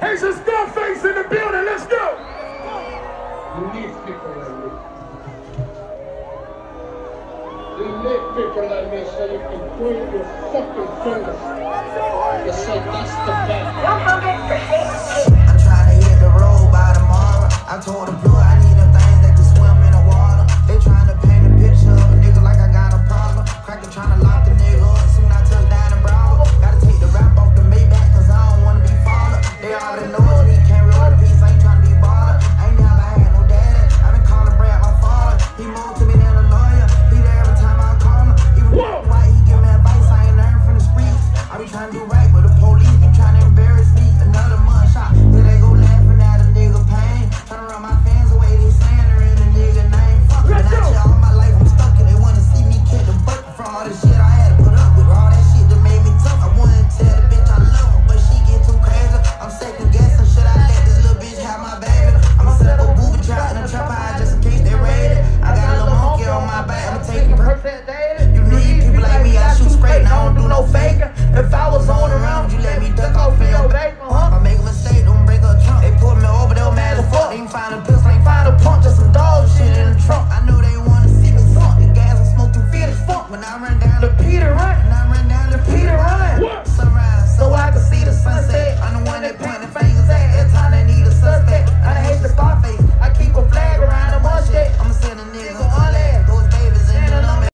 He's a Scarface in the building. Let's go. You need people like me. You need people like me so you can point your fucking fingers and say that's the best. time to